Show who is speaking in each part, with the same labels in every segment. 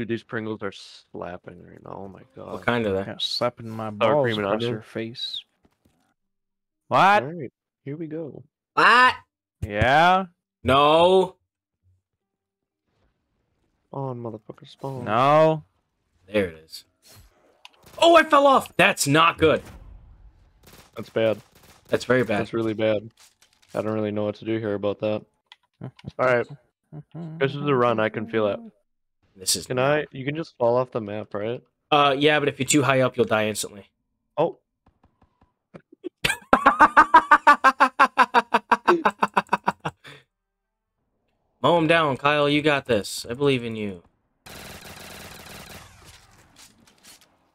Speaker 1: Dude, these Pringles are slapping right now. Oh my god.
Speaker 2: What kind of that?
Speaker 3: Yeah, slapping my balls
Speaker 1: cream
Speaker 3: across your face. What?
Speaker 1: Alright, here we go.
Speaker 2: What?
Speaker 3: Yeah?
Speaker 2: No.
Speaker 1: Spawn, motherfucker, spawn.
Speaker 3: No?
Speaker 2: There it is. Oh, I fell off. That's not good.
Speaker 1: That's bad.
Speaker 2: That's very bad.
Speaker 1: That's really bad. I don't really know what to do here about that. Alright, this is a run. I can feel it.
Speaker 2: This is.
Speaker 1: Can I? You can just fall off the map, right?
Speaker 2: Uh, yeah, but if you're too high up, you'll die instantly.
Speaker 1: Oh,
Speaker 2: Mow him down, Kyle. You got this. I believe in you.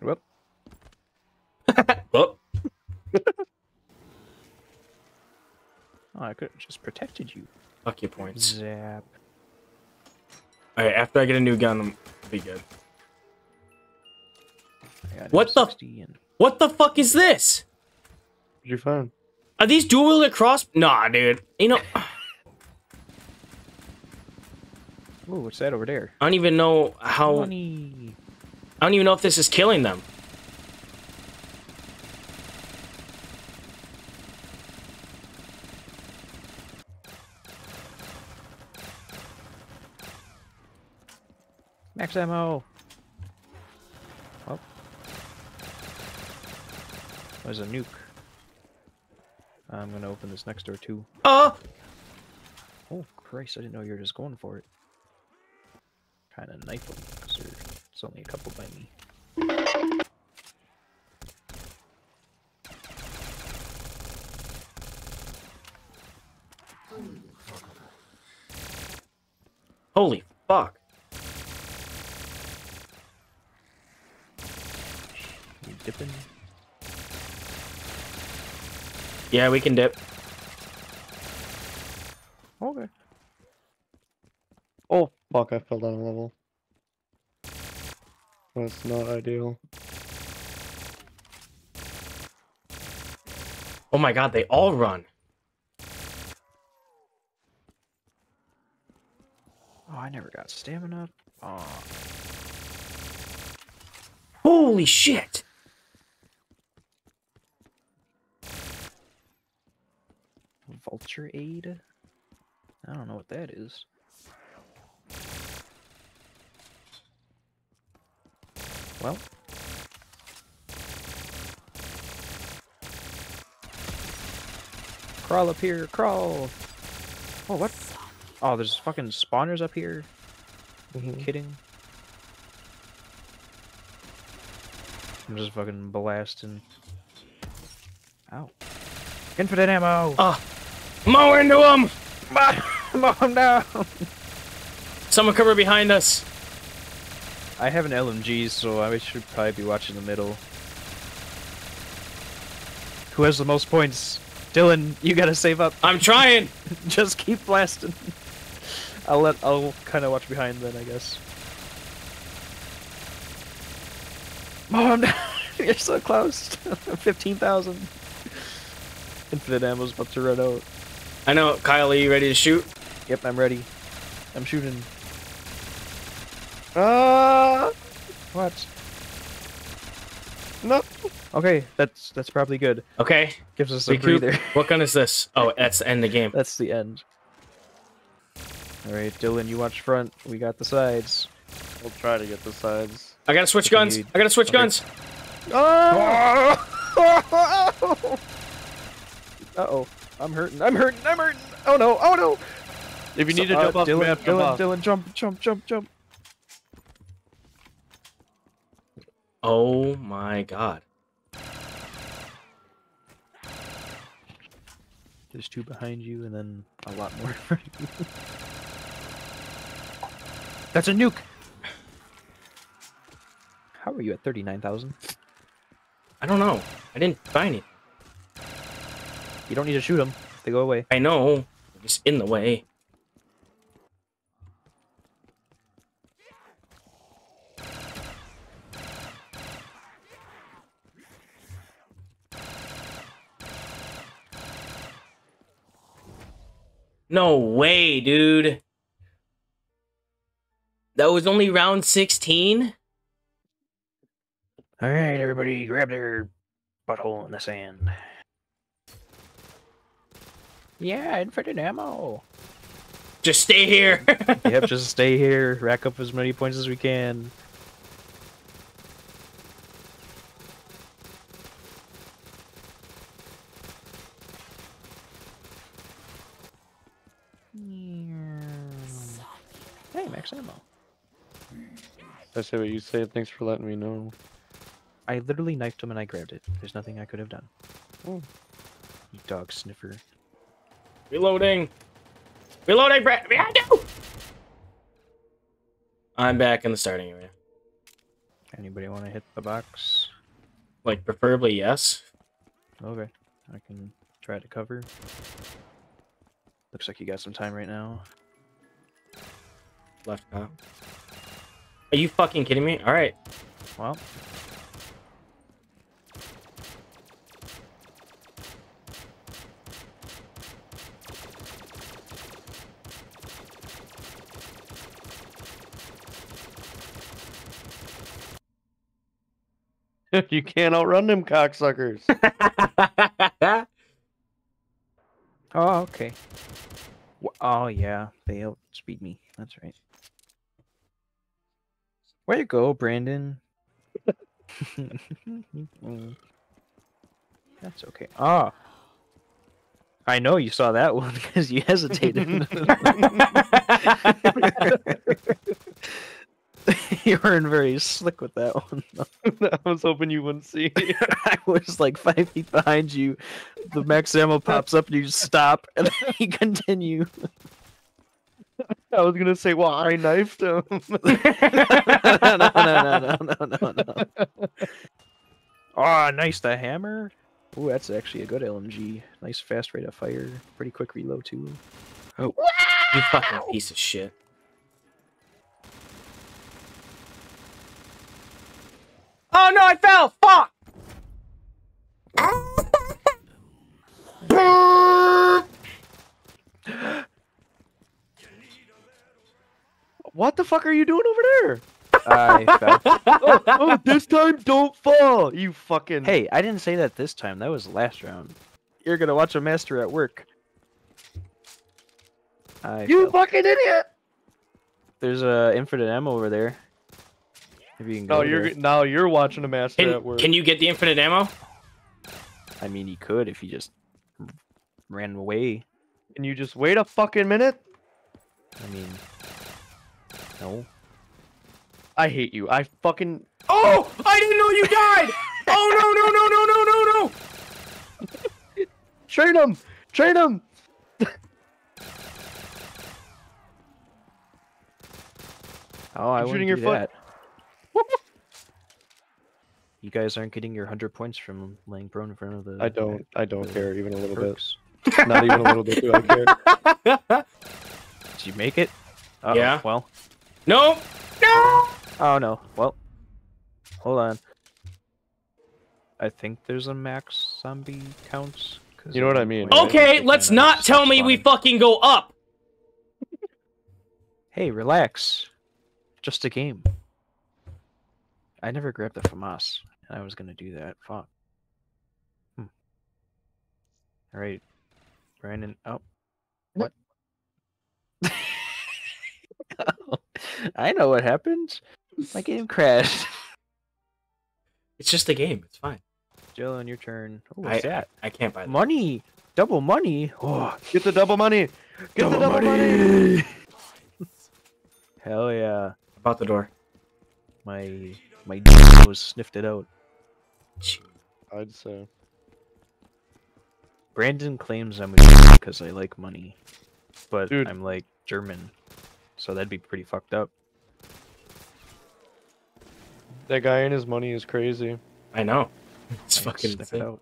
Speaker 3: Whoop.
Speaker 2: Oh,
Speaker 3: Oh, I could have just protected you.
Speaker 2: fuck your points.
Speaker 3: Zap.
Speaker 2: All right, after I get a new gun, I'm- I'll be good. What the-
Speaker 3: And...
Speaker 2: What the fuck is this?
Speaker 1: you're fine.
Speaker 2: Are these dual wielder cross? Nah, dude. You know, I
Speaker 3: Ooh, what's that over there?
Speaker 2: I don't even know how.
Speaker 3: Money.
Speaker 2: I don't even know if this is killing them.
Speaker 3: Max ammo. Oh. There's a nuke. I'm gonna open this next door too.
Speaker 2: Oh,
Speaker 3: Oh Christ! I didn't know you were just going for it. Kind of knife them because it's only a couple by me.
Speaker 2: holy fuck!
Speaker 3: Dipping?
Speaker 2: Yeah, we can dip.
Speaker 3: Okay.
Speaker 1: Oh, fuck, I fell down a level. That's not ideal.
Speaker 2: Oh my god, they all run.
Speaker 3: Oh, I never got stamina. Oh,
Speaker 2: Holy shit!
Speaker 3: Vulture aid. I don't know what that is. Well. Crawl up here, crawl! Oh, what? Oh, there's fucking spawners up here.
Speaker 1: Mhm.
Speaker 3: Kidding? I'm just fucking blasting. Ow. Infinite ammo!
Speaker 2: Ah, mow into him!
Speaker 3: Mow him down!
Speaker 2: Someone cover behind us.
Speaker 3: I have an LMG, so I should probably be watching the middle. Who has the most points? Dylan, you gotta save up.
Speaker 2: I'm trying.
Speaker 3: Just keep blasting. I'll let. I'll kind of watch behind then, I guess. Down! You're so close. Fifteen thousand. Infinite ammo's about to run out.
Speaker 2: I know, Kyle. Are you ready to shoot?
Speaker 3: Yep, I'm ready. I'm shooting.
Speaker 1: Ah!
Speaker 3: What?
Speaker 1: No!
Speaker 3: Okay, that's that's probably good.
Speaker 2: Okay.
Speaker 3: Gives us a
Speaker 2: Recoup.
Speaker 3: breather.
Speaker 2: What gun is this? Oh, that's the end of the game.
Speaker 3: That's the end. Alright, Dylan, you watch front. We got the sides.
Speaker 1: We'll try to get the sides.
Speaker 2: I gotta switch
Speaker 3: What do you
Speaker 2: guns.
Speaker 3: need?
Speaker 2: I gotta switch
Speaker 3: Okay.
Speaker 2: guns.
Speaker 3: Uh oh. I'm hurting. I'm hurting. I'm hurting. Oh no. Oh no.
Speaker 1: If you
Speaker 3: So-
Speaker 1: need to
Speaker 3: uh,
Speaker 1: jump off the
Speaker 3: Dylan,
Speaker 1: map, jump
Speaker 3: Dylan,
Speaker 1: off.
Speaker 3: Dylan, jump, jump, jump, jump.
Speaker 2: Oh my god.
Speaker 3: There's two behind you, and then a lot more. in front of you. That's a nuke. How are you at thirty-nine thousand?
Speaker 2: I don't know. I didn't find it.
Speaker 3: You don't need to shoot them. They go away.
Speaker 2: I know. They're Just in the way. No way, dude. That was only round 16?
Speaker 3: All right, everybody, grab their butthole in the sand. Yeah, infinite ammo.
Speaker 2: Just stay here.
Speaker 3: yep, just stay here, rack up as many points as we can. Hey, max ammo.
Speaker 1: I say what you say. Thanks for letting me know.
Speaker 3: I literally knifed him and I grabbed it. There's nothing I could have done.
Speaker 1: Oh.
Speaker 3: You dog sniffer.
Speaker 2: Reloading. Reloading, Brad. Behind you. I'm back in the starting area.
Speaker 3: Anybody want to hit the box?
Speaker 2: Like, preferably yes.
Speaker 3: Okay, I can try to cover. Looks like you got some time right now.
Speaker 2: Left cop. Are you fucking kidding me? All right.
Speaker 3: Well,
Speaker 1: you can't outrun them cocksuckers.
Speaker 3: oh okay. Oh yeah, they outspeed me. That's right. Where you go, Brandon. That's okay. Ah. I know you saw that one because you hesitated. You weren't very slick with that one.
Speaker 1: I was hoping you wouldn't see.
Speaker 3: I was like five feet behind you. The max ammo pops up and you just stop and then you continue.
Speaker 1: I was gonna say, well, I knifed him.
Speaker 3: no, no, no, no, no, no, no. Oh, nice the hammer. Ooh, that's actually a good LMG. Nice fast rate of fire. Pretty quick reload too.
Speaker 2: Oh you fucking piece of shit. Oh no, I fell! Fuck!
Speaker 1: what the fuck are you doing over there?
Speaker 3: I fell.
Speaker 1: oh, oh, this time don't fall. You fucking.
Speaker 3: Hey, I didn't say that this time. That was last round. You're gonna watch a master at work. I
Speaker 1: you
Speaker 3: fell.
Speaker 1: fucking idiot!
Speaker 3: There's a infinite ammo over there. If you can
Speaker 1: no, you're
Speaker 3: there.
Speaker 1: now you're watching a match
Speaker 2: can, Can you get the infinite ammo?
Speaker 3: I mean, he could if he just ran away.
Speaker 1: Can you just wait a fucking minute?
Speaker 3: I mean, no.
Speaker 1: I hate you. I fucking.
Speaker 2: Oh! I didn't know you died. oh no no no no no no no!
Speaker 1: Train him! Train him!
Speaker 3: oh, I am
Speaker 1: shooting your
Speaker 3: that.
Speaker 1: foot
Speaker 3: that. You guys aren't getting your hundred points from laying prone in front of the.
Speaker 1: I don't. I don't care even a little bit. Not even a little bit do I care.
Speaker 3: Did you make it? Uh-oh,
Speaker 2: Yeah.
Speaker 3: Well.
Speaker 2: No! No!
Speaker 3: Oh no. Well. Hold on. I think there's a max zombie counts. 'cause
Speaker 1: You know what I mean, right?
Speaker 2: Okay,
Speaker 3: they
Speaker 2: let's not tell
Speaker 3: stopped
Speaker 2: me we fucking go up.
Speaker 3: Hey, relax. Just a game. I never grabbed the FAMAS, and I was gonna do that. Fuck. Hmm. All right, Brandon. Oh, what? I know what happened. My game crashed.
Speaker 2: It's just a game. It's fine.
Speaker 3: Jill, on your turn. Oh,
Speaker 2: I,
Speaker 3: what's that?
Speaker 2: I can't buy that.
Speaker 3: Money, double money. Oh,
Speaker 1: Get the double money. Get the double money.
Speaker 3: Hell yeah!
Speaker 2: About the door.
Speaker 3: My my was sniffed it out.
Speaker 1: I'd say.
Speaker 3: Brandon claims I'm a Jew because I like money, but
Speaker 1: Dude.
Speaker 3: I'm like German, so that'd be pretty fucked up.
Speaker 1: That guy and his money is crazy.
Speaker 2: I know. It's
Speaker 3: I'd
Speaker 2: fucking
Speaker 3: sniff it out.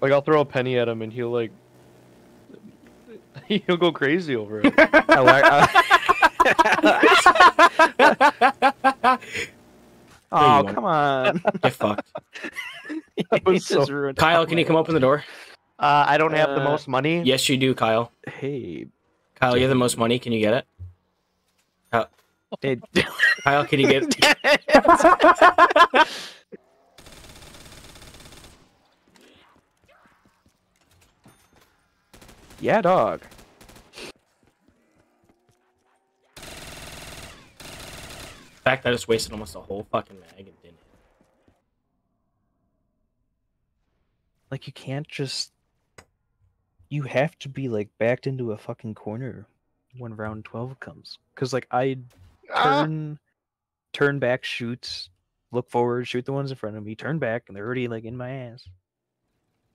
Speaker 1: Like I'll throw a penny at him and he'll like. He'll go crazy over it.
Speaker 3: I I- oh come on!
Speaker 2: Get fucked.
Speaker 1: That was so-
Speaker 3: just ruined
Speaker 2: Kyle, can you come open the door?
Speaker 1: Uh, I don't have the
Speaker 3: Uh,
Speaker 1: most money.
Speaker 2: Yes, you do, Kyle.
Speaker 3: Hey,
Speaker 2: Kyle, you have the most money. Can you get it?
Speaker 3: Hey,
Speaker 2: Kyle, can you get?
Speaker 3: yeah, dog.
Speaker 2: Fact that I just wasted almost a whole fucking mag and didn't. hit.
Speaker 3: Like you can't just. You have to be like backed into a fucking corner when round twelve comes. Cause like I
Speaker 1: Ah!
Speaker 3: turn, turn back, shoot, look forward, shoot the ones in front of me, turn back, and they're already like in my ass.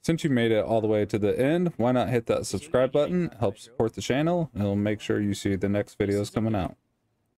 Speaker 4: Since you made it all the way to the end, why not hit that subscribe button? Help support the channel, and it'll make sure you see the next videos coming out.